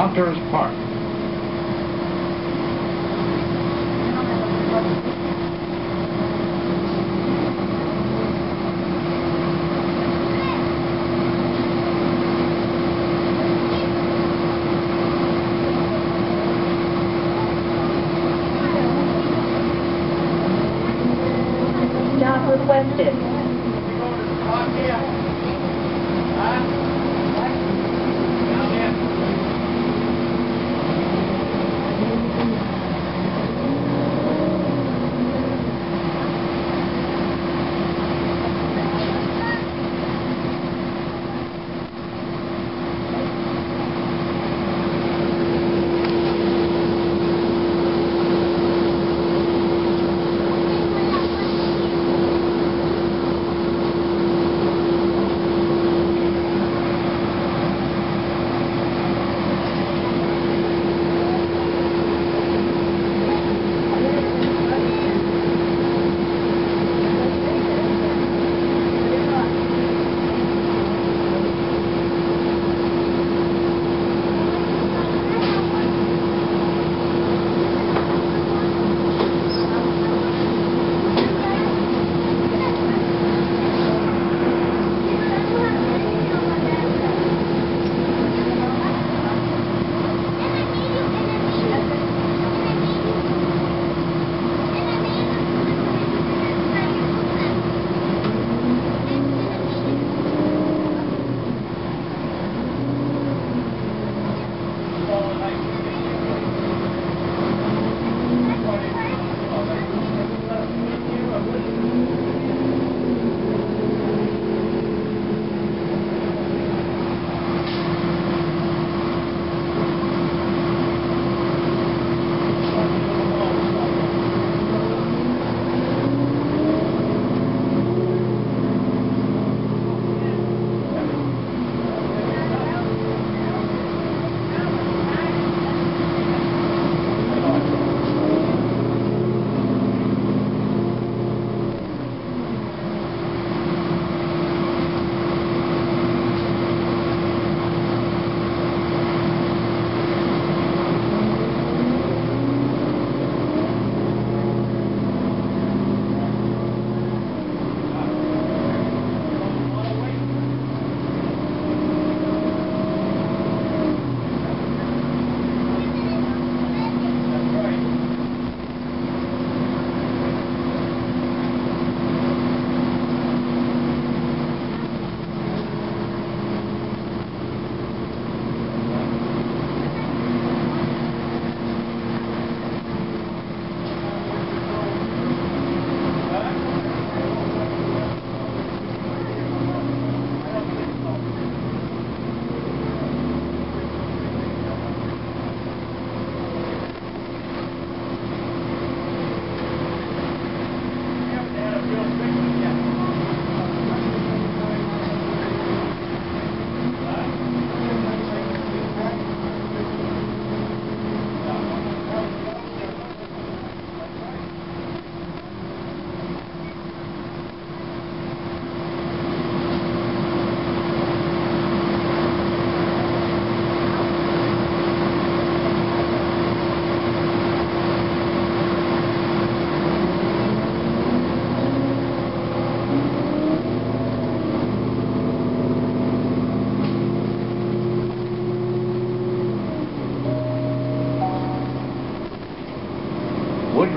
Yonkers Park. Requested.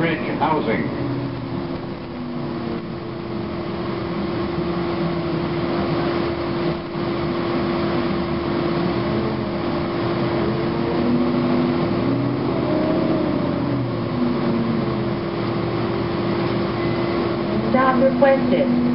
Woodridge Housing. Requested.